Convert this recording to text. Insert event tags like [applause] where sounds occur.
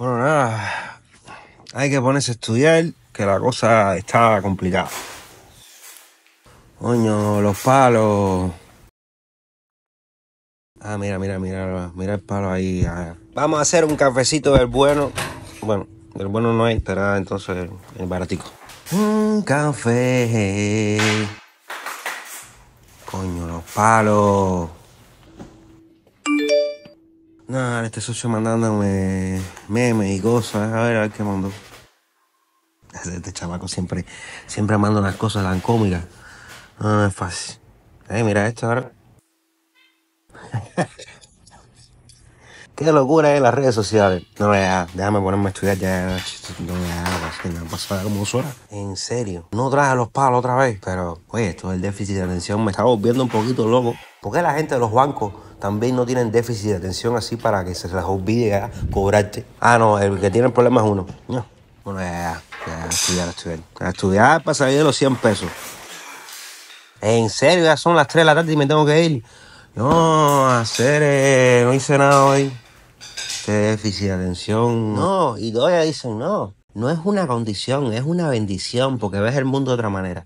Bueno, nada. Hay que ponerse a estudiar, que la cosa está complicada. Coño, los palos. Ah, mira, mira, mira, mira el palo ahí. ah. Vamos a hacer un cafecito del bueno. Bueno, del bueno no hay, pero entonces el baratico. Un café. Coño, los palos. Nada, este socio mandándome memes y cosas. A ver, a ver qué mandó. Este chamaco siempre, siempre manda unas cosas tan cómicas. No, no es fácil. Eh, mira esto ahora. [laughs] Qué locura es las redes sociales. No, ya, déjame ponerme a estudiar ya. No, ya, no pasa como dos horas. En serio. No traje los palos otra vez. Pero, oye, esto del déficit de atención me está volviendo un poquito loco. ¿Por qué la gente de los bancos también no tienen déficit de atención así para que se les olvide ya cobrarte? Ah, no, el que tiene el problema es uno. No. Bueno, ya, ya, ya, estudiar, estudiar. A estudiar para salir de los 100 pesos. En serio, ya son las 3 de la tarde y me tengo que ir. No, hacer, eh, no hice nada hoy. Qué déficit de atención. No, y todavía dicen, no, no es una condición, es una bendición porque ves el mundo de otra manera.